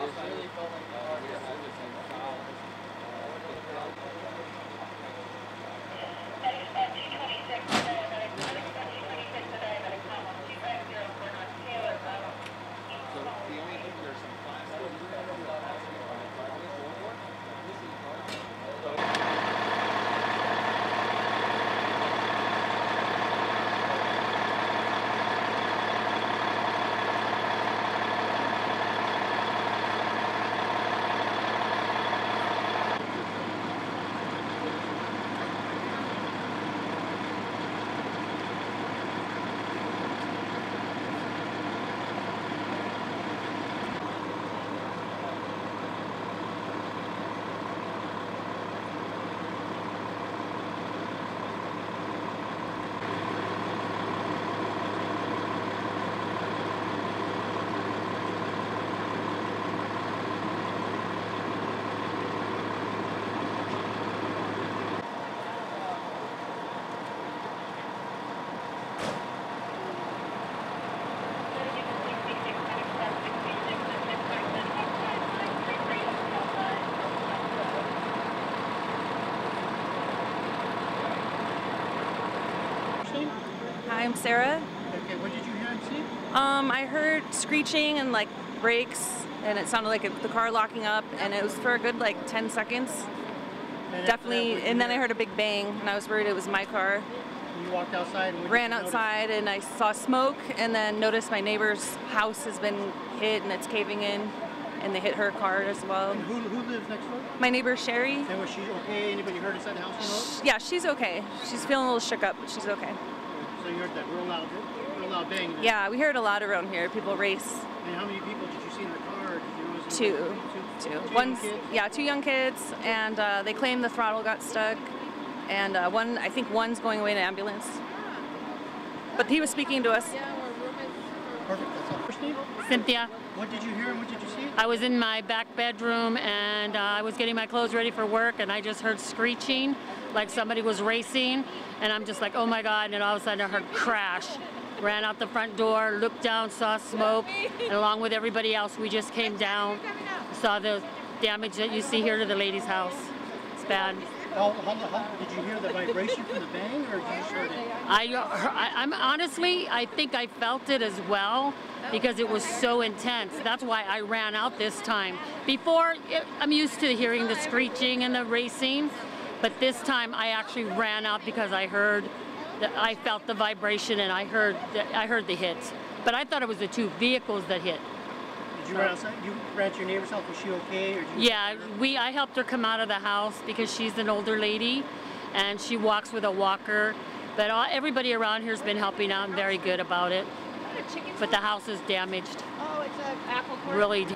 Hi, I'm Sarah. Okay, what did you hear and see? Um, I heard screeching and like brakes, and it sounded like it, the car locking up, and it was for a good like 10 seconds. And Definitely, and then I heard a big bang, and I was worried it was my car. You walked outside and Ran notice? outside, and I saw smoke, and then noticed my neighbor's house has been hit, and it's caving in, and they hit her car as well. And who, who lives next door? My neighbor Sherry, And was she okay? Anybody hurt inside the house? yeah, she's okay. She's feeling a little shook up, but she's okay. You know? So you heard that real loud, real loud bang. Yeah, we heard a lot around here. People race. And how many people did you see in the car? Did you Two. anybody? Two. Two young yeah, two young kids, and uh, they claim the throttle got stuck, and uh, one I think one's going away in an ambulance. But he was speaking to us. Perfect. That's all. First name? Cynthia. What did you hear and what did you see? I was in my back bedroom and uh, I was getting my clothes ready for work and I just heard screeching like somebody was racing and I'm just like, oh my God, and then all of a sudden I heard crash. Ran out the front door, looked down, saw smoke, and along with everybody else, we just came down, saw the damage that you see here to the lady's house. It's bad. How, how, how, did you hear the vibration from the bang or did you just heard it? I, uh, I, I'm honestly, I think I felt it as well because it was so intense. That's why I ran out this time. Before, it, I'm used to hearing the screeching and the racing, but this time I actually ran out because I heard, the, I felt the vibration and I heard, the, I heard the hit. But I thought it was the two vehicles that hit. Did you run outside? You ran to your neighbor's house. Was she okay? Or did you Yeah, we I helped her come out of the house because she's an older lady, and she walks with a walker. But all, everybody around here has been helping out and very good about it. But the house is damaged. Oh, it's an apple Really.